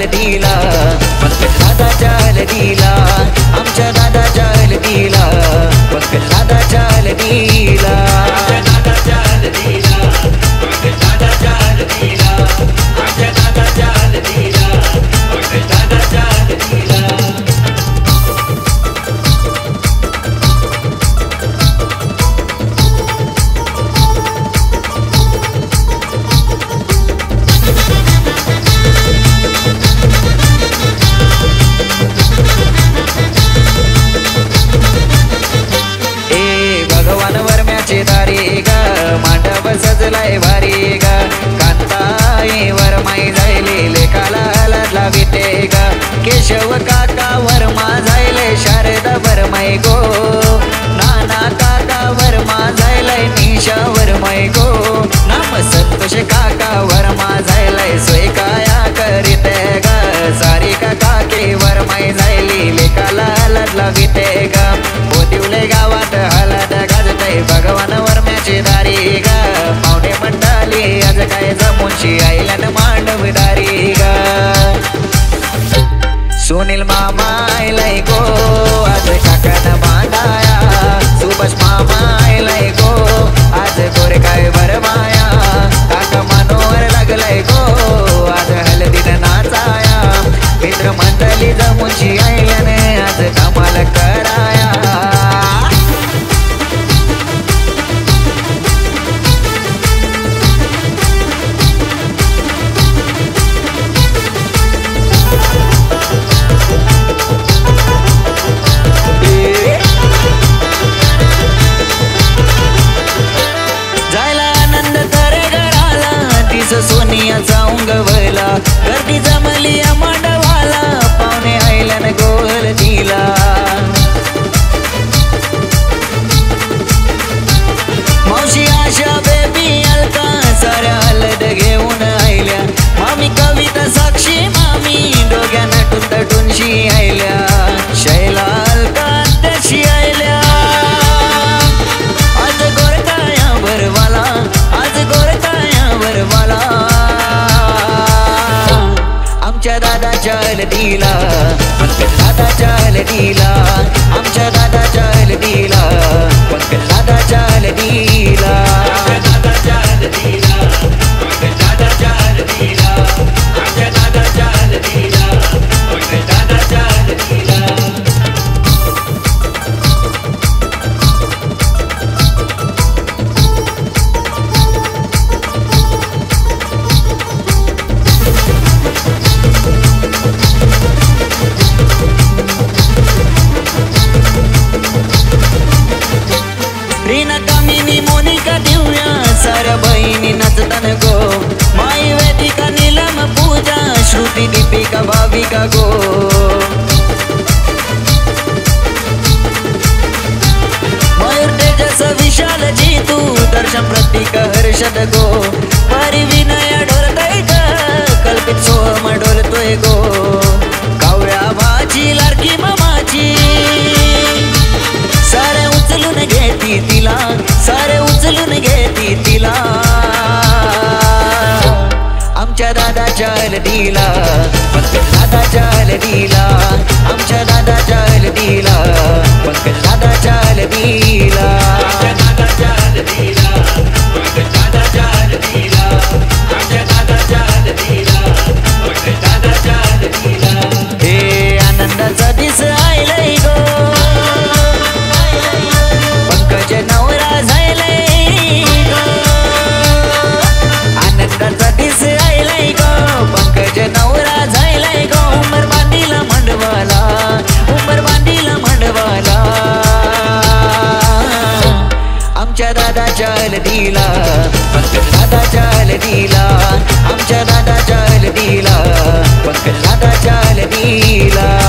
आमच्या दादाच्या हलदीला पंकज दादाच्या हलदीला आमच्या दादाच्या हलदीला पंकज गा. केशव काका वर्मा जायले शारदा वर्माय गो. नाना काका वर्मा जायलाय निशा वर्माय गो. नाम संतोष काका नटून आयल्या शैला अलका आयल्या. आज गोरकाया भरवाला आज गोरकाया भरवाला आमच्या दादाच्या हलदीला पंकज दादाच्या हलदीला आमच्या दादाच्या हलदीला पंकज प्रतीक गो. परी विनय डोलतय ग. कल्पित सोहम डोलतोय गो. कावळ्या भाजी लारकी मामाची. सारे उचलून घेती तिला. सारे उचलून घेती तिला. आमच्या दादाच्या हलदीला पंकज दादाच्या हलदीला आमच्या दादाच्या हलदीला पंकज दादाच्या हलदीला दादाच्या हलदीला दादाच्या दिला. पंकज दादा दादाच्या दिला. आमच्या दादा दादाच्या दिला. पंकज दादा हलदीला दिला.